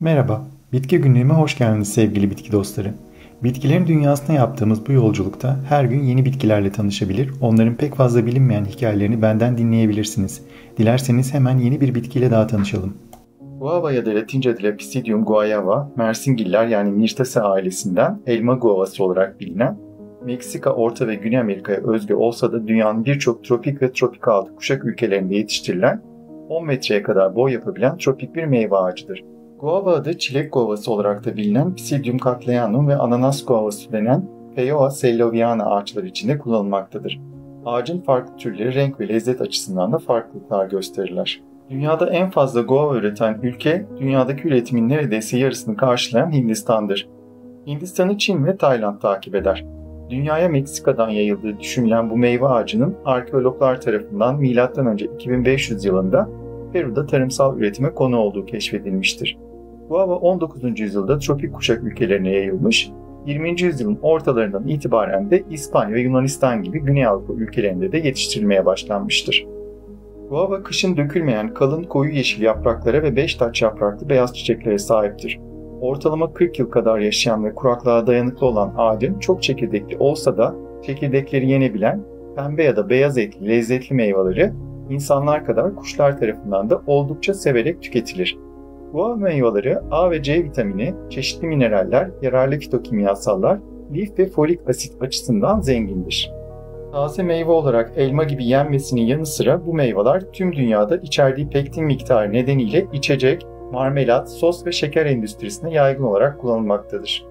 Merhaba, Bitki Günlüğü'me hoş geldiniz sevgili bitki dostları. Bitkilerin dünyasına yaptığımız bu yolculukta her gün yeni bitkilerle tanışabilir, onların pek fazla bilinmeyen hikayelerini benden dinleyebilirsiniz. Dilerseniz hemen yeni bir bitkiyle daha tanışalım. Guava ya da Latince adıyla Pisidium guayava, Mersingiller yani Myrtaceae ailesinden elma guavası olarak bilinen, Meksika, Orta ve Güney Amerika'ya özgü olsa da dünyanın birçok tropik ve tropik altı kuşak ülkelerinde yetiştirilen 10 metreye kadar boy yapabilen tropik bir meyve ağacıdır. Guava adı çilek guavası olarak da bilinen Pisidium cattleyanum ve ananas guavası denen Peyoa selloviana ağaçları içinde kullanılmaktadır. Ağacın farklı türleri renk ve lezzet açısından da farklılıklar gösterirler. Dünyada en fazla guava üreten ülke, dünyadaki üretimin neredeyse yarısını karşılayan Hindistan'dır. Hindistan'ı Çin ve Tayland takip eder. Dünyaya Meksika'dan yayıldığı düşünülen bu meyve ağacının arkeologlar tarafından M.Ö. 2500 yılında Peru'da tarımsal üretime konu olduğu keşfedilmiştir. Guava 19. yüzyılda tropik kuşak ülkelerine yayılmış, 20. yüzyılın ortalarından itibaren de İspanya ve Yunanistan gibi Güney Avrupa ülkelerinde de yetiştirilmeye başlanmıştır. Guava kışın dökülmeyen kalın koyu yeşil yapraklara ve beş taç yapraklı beyaz çiçeklere sahiptir. Ortalama 40 yıl kadar yaşayan ve kuraklığa dayanıklı olan ağacın çok çekirdekli olsa da çekirdekleri yenebilen pembe ya da beyaz etli lezzetli meyveleri insanlar kadar kuşlar tarafından da oldukça severek tüketilir. Guava meyveleri A ve C vitamini, çeşitli mineraller, yararlı fitokimyasallar, lif ve folik asit açısından zengindir. Taze meyve olarak elma gibi yenmesinin yanı sıra bu meyveler tüm dünyada içerdiği pektin miktarı nedeniyle içecek, marmelat, sos ve şeker endüstrisine yaygın olarak kullanılmaktadır.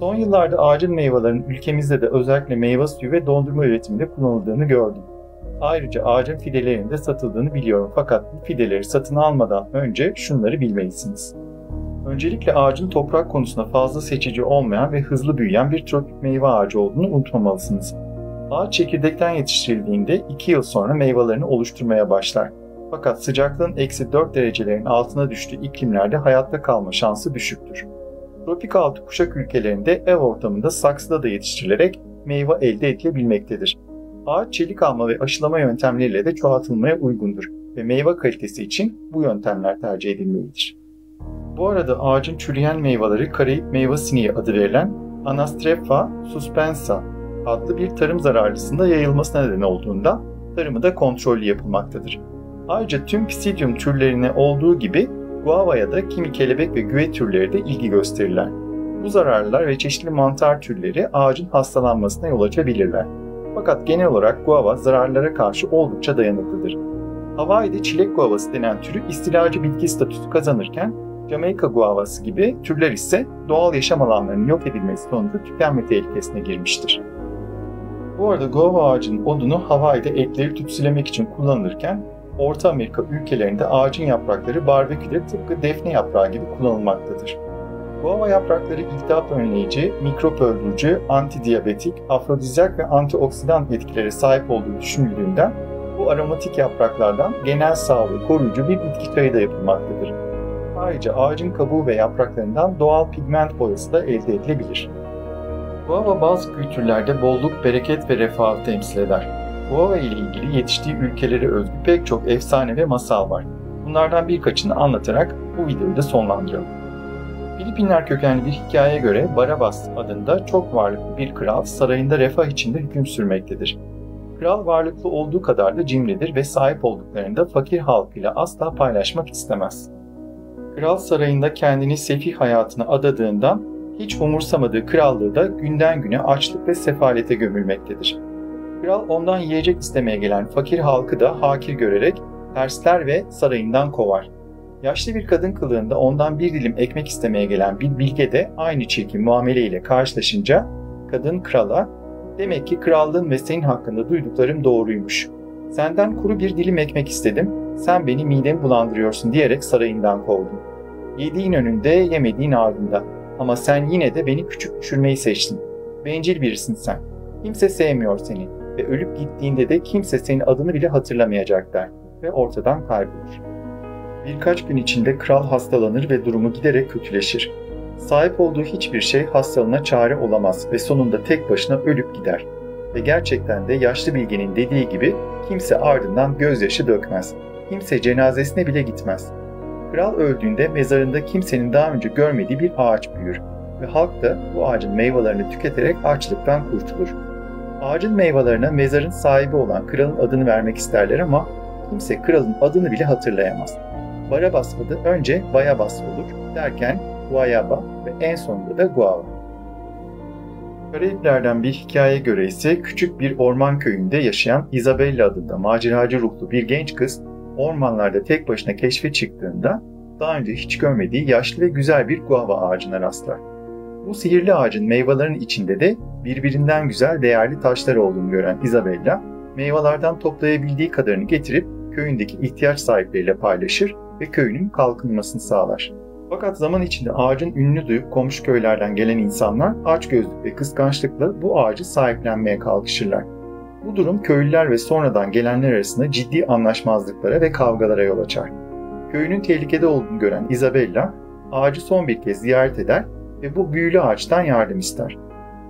Son yıllarda ağacın meyvelerinin ülkemizde de özellikle meyve suyu ve dondurma üretiminde kullanıldığını gördüm. Ayrıca ağacın fidelerinin de satıldığını biliyorum fakat fideleri satın almadan önce şunları bilmelisiniz. Öncelikle ağacın toprak konusunda fazla seçici olmayan ve hızlı büyüyen bir tropik meyve ağacı olduğunu unutmamalısınız. Ağaç çekirdekten yetiştirildiğinde 2 yıl sonra meyvelerini oluşturmaya başlar. Fakat sıcaklığın eksi 4 derecelerin altına düştüğü iklimlerde hayatta kalma şansı düşüktür. Tropik altı kuşak ülkelerinde ev ortamında saksıda da yetiştirilerek meyve elde edilebilmektedir. Ağaç çelik alma ve aşılama yöntemleriyle de çoğaltılmaya uygundur ve meyve kalitesi için bu yöntemler tercih edilmelidir. Bu arada ağacın çürüyen meyveleri Karayip meyve sineği adı verilen Anastrefa suspensa adlı bir tarım zararlısında yayılmasına neden olduğunda tarımı da kontrollü yapılmaktadır. Ayrıca tüm Pisidium türlerine olduğu gibi guavaya da kimi kelebek ve güve türleri de ilgi gösterirler. Bu zararlılar ve çeşitli mantar türleri ağacın hastalanmasına yol açabilirler. Fakat genel olarak guava zararlara karşı oldukça dayanıklıdır. Hawaii'de çilek guavası denen türü istilacı bitki statüsü kazanırken Jamaika guavası gibi türler ise doğal yaşam alanlarının yok edilmesi sonucu tükenme tehlikesine girmiştir. Bu arada guava ağacının odunu Hawaii'de etleri tütsülemek için kullanılırken Orta Amerika ülkelerinde ağacın yaprakları barbeküde tıpkı defne yaprağı gibi kullanılmaktadır. Guava yaprakları iltihap önleyici, mikrop öldürücü, antidiyabetik, afrodizyak ve antioksidan etkilere sahip olduğu düşünüldüğünden bu aromatik yapraklardan genel sağlığı koruyucu bir bitki çayı da yapılmaktadır. Ayrıca ağacın kabuğu ve yapraklarından doğal pigment boyası da elde edilebilir. Guava bazı kültürlerde bolluk, bereket ve refahı temsil eder. Guava ile ilgili yetiştiği ülkelere özgü pek çok efsane ve masal var. Bunlardan birkaçını anlatarak bu videoyu da sonlandıralım. Filipinler kökenli bir hikayeye göre Barabas adında çok varlıklı bir kral sarayında refah içinde hüküm sürmektedir. Kral varlıklı olduğu kadar da cimridir ve sahip olduklarını da fakir halkıyla asla paylaşmak istemez. Kral sarayında kendini sefih hayatına adadığından hiç umursamadığı krallığı da günden güne açlık ve sefalete gömülmektedir. Kral ondan yiyecek istemeye gelen fakir halkı da hakir görerek tersler ve sarayından kovar. Yaşlı bir kadın kılığında ondan bir dilim ekmek istemeye gelen bir bilge de aynı çirkin muameleyle karşılaşınca kadın krala demek ki krallığın ve senin hakkında duyduklarım doğruymuş. Senden kuru bir dilim ekmek istedim, sen beni midemi bulandırıyorsun diyerek sarayından kovdum. Yediğin önünde, yemediğin ardında. Ama sen yine de beni küçük düşürmeyi seçtin. Bencil birisin sen. Kimse sevmiyor seni ve ölüp gittiğinde de kimse senin adını bile hatırlamayacak der ve ortadan kaybolur. Birkaç gün içinde kral hastalanır ve durumu giderek kötüleşir. Sahip olduğu hiçbir şey hastalığına çare olamaz ve sonunda tek başına ölüp gider. Ve gerçekten de yaşlı bilgenin dediği gibi kimse ardından gözyaşı dökmez. Kimse cenazesine bile gitmez. Kral öldüğünde mezarında kimsenin daha önce görmediği bir ağaç büyür ve halk da bu ağacın meyvelerini tüketerek açlıktan kurtulur. Ağacın meyvelerine mezarın sahibi olan kralın adını vermek isterler ama kimse kralın adını bile hatırlayamaz. Barabas adı önce Bayabas olur derken Guayaba ve en sonunda da Guava. Karayiplerden bir hikaye göre ise küçük bir orman köyünde yaşayan Isabella adında maceracı ruhlu bir genç kız ormanlarda tek başına keşfe çıktığında daha önce hiç görmediği yaşlı ve güzel bir guava ağacına rastlar. Bu sihirli ağacın meyvelerinin içinde de birbirinden güzel değerli taşlar olduğunu gören Isabella, meyvelerden toplayabildiği kadarını getirip köyündeki ihtiyaç sahipleriyle paylaşır ve köyünün kalkınmasını sağlar. Fakat zaman içinde ağacın ünlü duyup komşu köylerden gelen insanlar açgözlük ve kıskançlıkla bu ağacı sahiplenmeye kalkışırlar. Bu durum köylüler ve sonradan gelenler arasında ciddi anlaşmazlıklara ve kavgalara yol açar. Köyünün tehlikede olduğunu gören Isabella, ağacı son bir kez ziyaret eder ve bu büyülü ağaçtan yardım ister.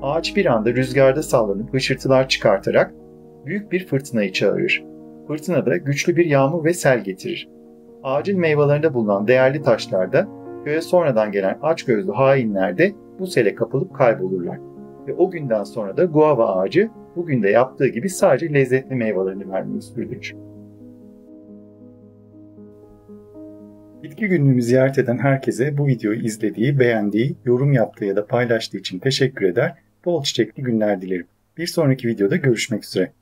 Ağaç bir anda rüzgarda sallanıp hışırtılar çıkartarak büyük bir fırtınayı çağırır. Fırtına da güçlü bir yağmur ve sel getirir. Ağacın meyvelerinde bulunan değerli taşlar da köye sonradan gelen açgözlü hainler de bu sele kapılıp kaybolurlar. Ve o günden sonra da guava ağacı bugün de yaptığı gibi sadece lezzetli meyvelerini vermeyi sürdürür. Bitki günlüğümü ziyaret eden herkese bu videoyu izlediği, beğendiği, yorum yaptığı ya da paylaştığı için teşekkür eder, bol çiçekli günler dilerim. Bir sonraki videoda görüşmek üzere.